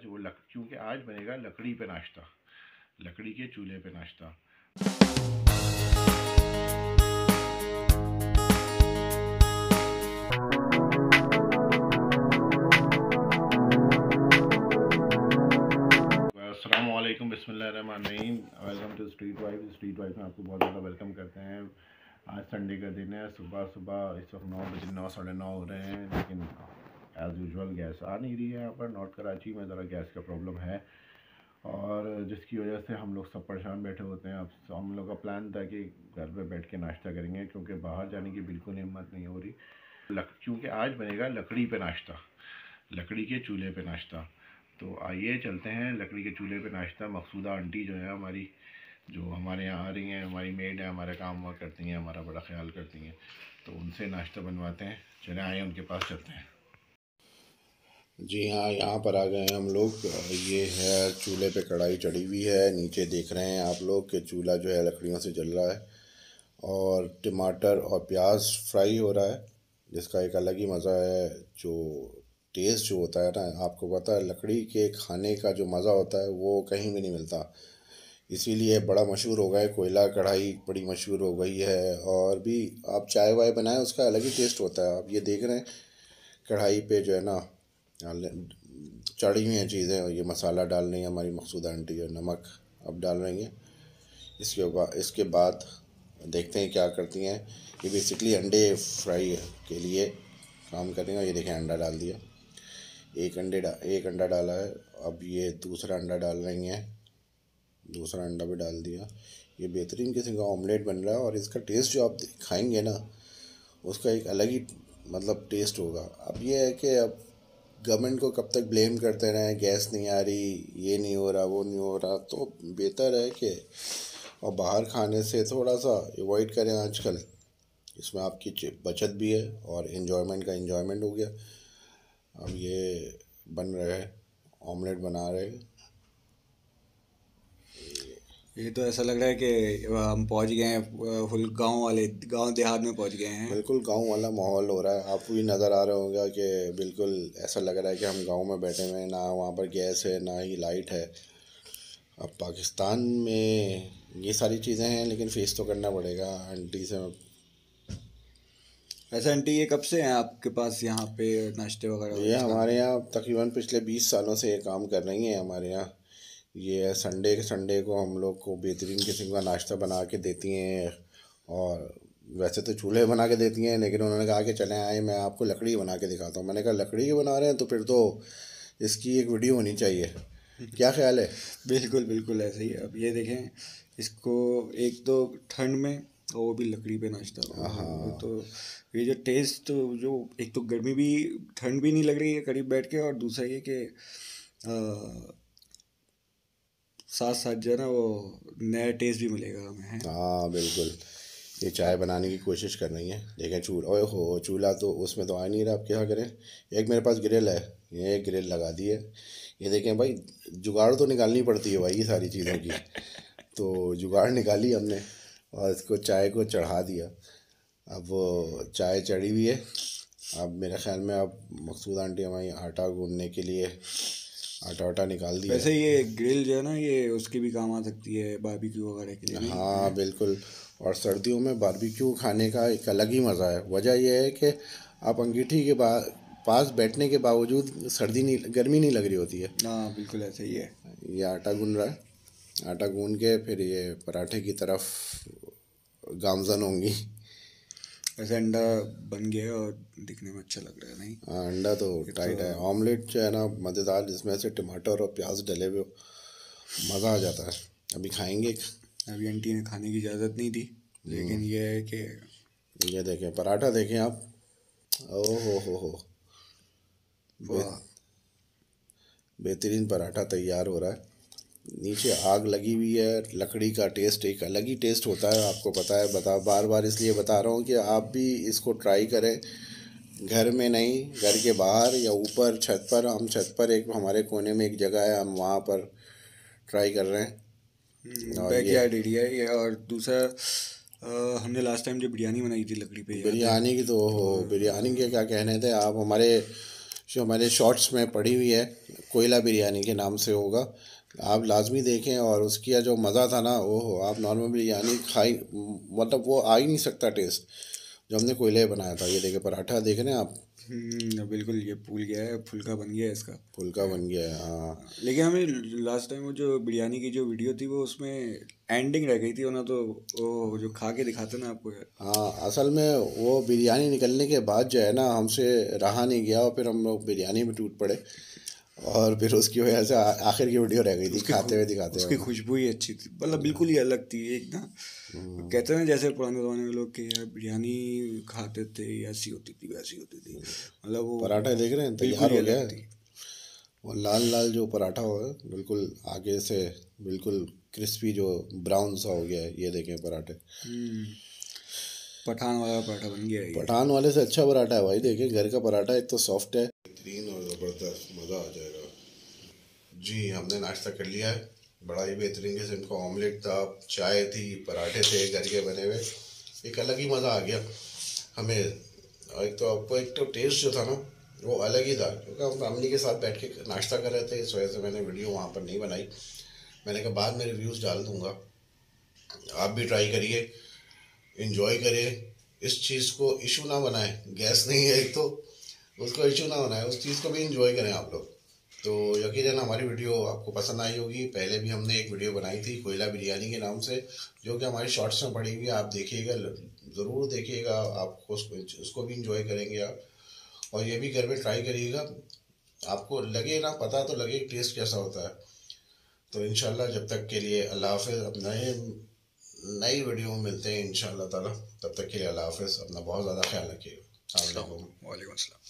आज वो लक क्योंकि आज बनेगा लकड़ी पे नाश्ता, लकड़ी के चूल्हे पे नाश्ता। Aslam Basmeem welcome to street wife. Street wife में आपको बहुत ज़्यादा वेलकम करते हैं। आज संडे का दिन है सुबह सुबह इस वक्त नौ बजे, नौ, साढ़े नौ हो रहे हैं, लेकिन एज़ यूजल गैस आ नहीं रही है यहाँ पर। नॉर्थ कराची में ज़रा गैस का प्रॉब्लम है। और जिसकी वजह से हम लोग सब परेशान बैठे होते हैं। अब हम लोग का प्लान था कि घर पे बैठ के नाश्ता करेंगे, क्योंकि बाहर जाने की बिल्कुल हिम्मत नहीं हो रही। लक, क्योंकि आज बनेगा लकड़ी पे नाश्ता, लकड़ी के चूल्हे पे नाश्ता। तो आइए चलते हैं लकड़ी के चूल्हे पे नाश्ता। मकसूदा आंटी जो है हमारी, जो हमारे यहाँ आ रही हैं, हमारी मेड है, हमारे काम हुआ करती हैं, हमारा बड़ा ख्याल करती हैं। तो उनसे नाश्ता बनवाते हैं। चले आए उनके पास चलते हैं। जी हाँ यहाँ पर आ गए हैं हम लोग। ये है, चूल्हे पे कढ़ाई चढ़ी हुई है। नीचे देख रहे हैं आप लोग कि चूल्हा जो है लकड़ियों से जल रहा है और टमाटर और प्याज फ्राई हो रहा है, जिसका एक अलग ही मज़ा है। जो टेस्ट जो होता है ना, आपको पता है, लकड़ी के खाने का जो मज़ा होता है, वो कहीं भी नहीं मिलता। इसीलिए बड़ा मशहूर हो गया है कोयला कढ़ाई, बड़ी मशहूर हो गई है और भी आप चाय वाय बनाएँ, उसका अलग ही टेस्ट होता है। आप ये देख रहे हैं, कढ़ाई पे जो है ना चढ़ी हुई चीज़ें, और ये मसाला डाल रही हैं, हमारी मकसूद आंटी और नमक अब डाल रही हैं। इसके बाद इसके बाद देखते हैं क्या करती हैं। ये बेसिकली अंडे फ्राई के लिए काम कर रही हैं ये देखें अंडा डाल दिया। एक अंडे डा, एक अंडा डाला है, अब ये दूसरा अंडा डाल रही हैं। दूसरा अंडा भी डाल दिया। ये बेहतरीन किस्म का ऑमलेट बन रहा है, और इसका टेस्ट जो आप खाएँगे ना, उसका एक अलग ही मतलब टेस्ट होगा। अब ये है कि अब गवर्नमेंट को कब तक ब्लेम करते रहें? गैस नहीं आ रही, ये नहीं हो रहा, वो नहीं हो रहा तो बेहतर है कि और बाहर खाने से थोड़ा सा अवॉइड करें आजकल। इसमें आपकी बचत भी है और इन्जॉयमेंट का इन्जॉयमेंट हो गया। अब ये बन रहे ऑमलेट बना रहे हैं। ये तो ऐसा लग रहा है कि हम पहुँच गए हैं फुल गाँव वाले गाँव देहात में पहुँच गए हैं। बिल्कुल गाँव वाला माहौल हो रहा है। आप भी नज़र आ रहा होगा कि बिल्कुल ऐसा लग रहा है कि हम गाँव में बैठे हुए हैं। ना वहाँ पर गैस है ना ही लाइट है। अब पाकिस्तान में ये सारी चीज़ें हैं लेकिन फेस तो करना पड़ेगा आंटी से। ऐसा आंटी ये कब से हैं आपके पास यहाँ पे नाश्ते वगैरह? ये हमारे यहाँ तकरीबन पिछले बीस सालों से ये काम कर रही हैं हमारे यहाँ। ये संडे के संडे को हम लोग को बेहतरीन किस्म का नाश्ता बना के देती हैं और वैसे तो चूल्हे बना के देती हैं लेकिन उन्होंने कहा कि चले आए मैं आपको लकड़ी बना के दिखाता हूँ। मैंने कहा लकड़ी की बना रहे हैं तो फिर तो इसकी एक वीडियो होनी चाहिए। क्या ख्याल है? बिल्कुल बिल्कुल ऐसे ही है। अब ये देखें इसको एक तो ठंड में और वो भी लकड़ी पे नाश्ता हाँ। तो ये जो टेस्ट जो एक तो गर्मी भी ठंड भी नहीं लग रही है करीब बैठ के और दूसरा ये कि साथ साथ जो है ना वो नया टेस्ट भी मिलेगा हमें। हाँ बिल्कुल। ये चाय बनाने की कोशिश कर रही है। देखें चूल्हा ओए हो, चूल्हा तो उसमें तो आ नहीं रहा आप क्या करें? एक मेरे पास ग्रिल है, ये एक ग्रिल लगा दी है। ये देखें भाई, जुगाड़ तो निकालनी पड़ती है भाई ये सारी चीज़ों की। तो जुगाड़ निकाली हमने और इसको चाय को चढ़ा दिया। अब वो चाय चढ़ी हुई है। अब मेरे ख्याल में अब मकसूद आंटी हमारी आटा गूंदने के लिए आटा वाटा निकाल दिया। वैसे ये ग्रिल जो है ना ये उसके भी काम आ सकती है बारबेक्यू वगैरह के लिए हाँ बिल्कुल। और सर्दियों में बारबेक्यू खाने का एक अलग ही मज़ा है। वजह यह है कि आप अंगीठी के बाद पास बैठने के बावजूद सर्दी नहीं गर्मी नहीं लग रही होती है। हाँ बिल्कुल ऐसा ही है। ये आटा गून रहा है। आटा गून के फिर ये पराठे की तरफ़ गामजन होंगी। ऐसे अंडा बन गया है और दिखने में अच्छा लग रहा है नहीं? हाँ अंडा तो टाइट तो, है। ऑमलेट जो है ना मज़ेदार जिसमें से टमाटर और प्याज डले हुए मज़ा आ जाता है। अभी खाएँगे अभी आंटी ने खाने की इजाज़त नहीं दी लेकिन हम्म। ये है कि ये देखें पराठा देखें आप। ओ हो हो। हो बेहतरीन पराठा तैयार हो रहा है। नीचे आग लगी हुई है लकड़ी का टेस्ट एक अलग ही टेस्ट होता है आपको पता है बता बार बार इसलिए बता रहा हूँ कि आप भी इसको ट्राई करें। घर में नहीं घर के बाहर या ऊपर छत पर हम छत पर एक हमारे कोने में एक जगह है हम वहाँ पर ट्राई कर रहे हैं। बैकयार्ड एरिया है और दूसरा हमने लास्ट टाइम जो बिरयानी बनाई थी लकड़ी पे बिरयानी की तो हो बिरयानी के क्या कहने थे आप हमारे जो हमारे शॉर्ट्स में पड़ी हुई है कोयला बिरयानी के नाम से होगा आप लाजमी देखें और उसकी जो मज़ा था ना वो हो आप नॉर्मल बिरयानी खाई मतलब वो आ ही नहीं सकता टेस्ट जो हमने कोयले बनाया था ये देखे पराठा देख रहे हैं आप? हम्म, बिल्कुल ये फूल गया है फुलका बन गया है इसका। फुलका बन गया है हाँ। लेकिन हमें लास्ट टाइम वो जो बिरयानी की जो वीडियो थी वो उसमें एंडिंग रह गई थी ना तो वो जो खा के दिखाते ना आपको। हाँ असल में वो बिरयानी निकलने के बाद जो है ना हमसे रहा नहीं गया और फिर हम लोग बिरयानी में टूट पड़े। और फिर उसकी वजह से आखिर की वीडियो रह गई थी खाते हुए दिखाते उसकी खुशबू ही अच्छी थी मतलब बिल्कुल ही अलग थी एक ना। हम्म। कहते हैं जैसे पुराने ज़माने में लोग कि यार बिरयानी खाते थे ऐसी होती थी वैसी होती थी। मतलब वो पराठा देख रहे हैं तैयार हो गया। वो लाल लाल जो पराठा हो बिल्कुल आगे से बिल्कुल क्रिस्पी जो ब्राउन सा हो गया है ये देखें पराठे। हम्म। पठान वाला पराठा बन गया है पठान वाले से अच्छा पराठा है भाई देखें घर का पराठा एक तो सॉफ्ट है ज़बरदस्त मज़ा आ जाएगा। जी, हमने नाश्ता कर लिया है। बड़ा ही बेहतरीन किस्म का ऑमलेट था, चाय थी, पराठे थे, घर के बने हुए। एक अलग ही मज़ा आ गया। हमें, एक तो आपको एक तो टेस्ट जो था ना, वो अलग ही था। क्योंकि हम फैमिली के साथ बैठ के नाश्ता कर रहे थे, इस वजह से मैंने वीडियो वहाँ पर नहीं बनाई। मैंने कहा, बाद में रिव्यूज़ डाल दूँगा। आप भी ट्राई करिए इन्जॉय करिए। इस चीज़ को इशू ना बनाएँ। गैस नहीं है एक तो। उसको इशू ना बनाए उस चीज़ को भी इंजॉय करें आप लोग। तो यकीन हमारी वीडियो आपको पसंद आई होगी। पहले भी हमने एक वीडियो बनाई थी कोयला बिरयानी के नाम से जो कि हमारी शॉर्ट्स में पड़ी हुई आप देखिएगा ज़रूर देखिएगा आपको उसको भी इंजॉय करेंगे आप। और ये भी घर में ट्राई करिएगा। आपको लगे ना पता तो लगे टेस्ट कैसा होता है। तो इन जब तक के लिए अल्लाह हाफ़ अब नए नई वीडियो में मिलते हैं इन ताला। तब तक के लिए अल्लाह हाफ़ अपना बहुत ज़्यादा ख्याल रखिएगा। वालेकुम अस्सलाम।